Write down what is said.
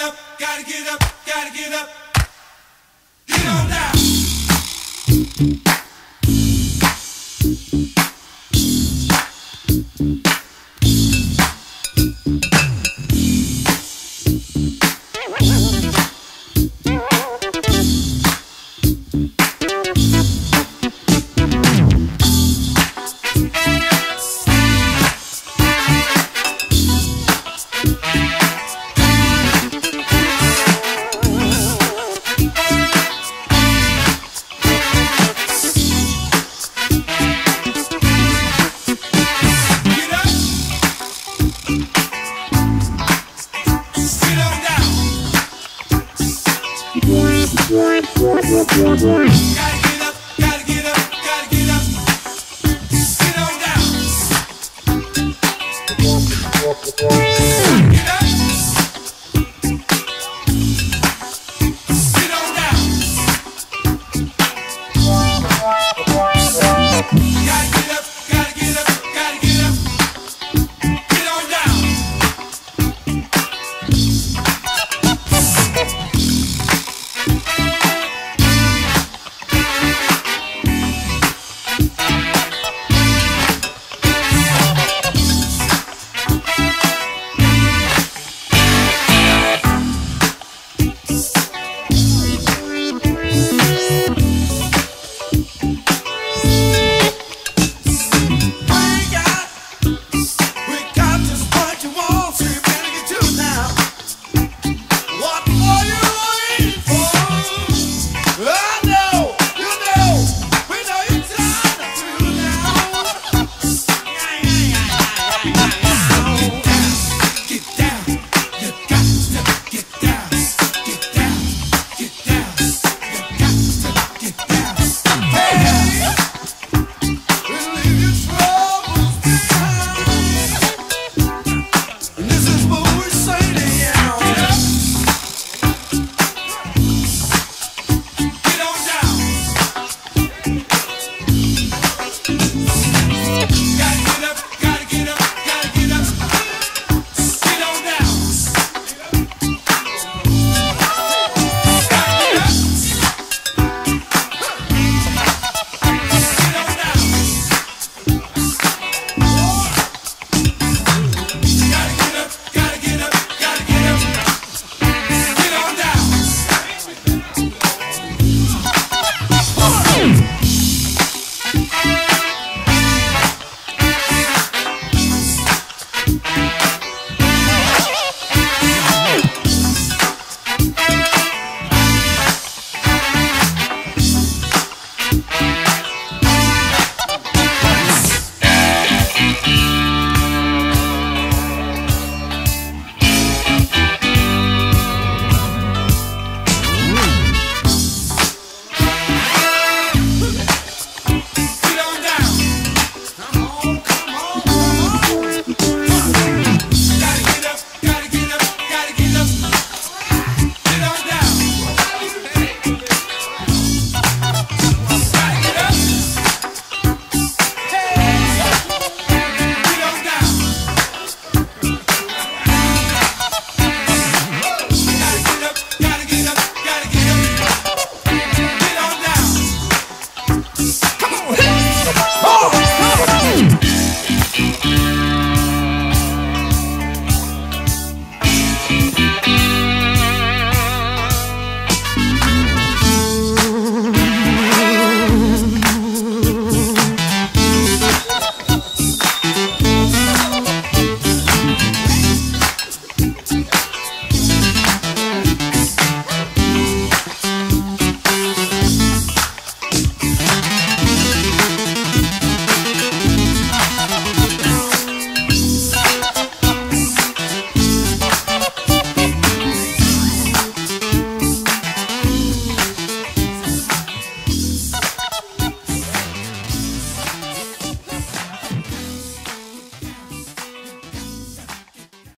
Gotta get up, gotta get up. Get on down. Gotta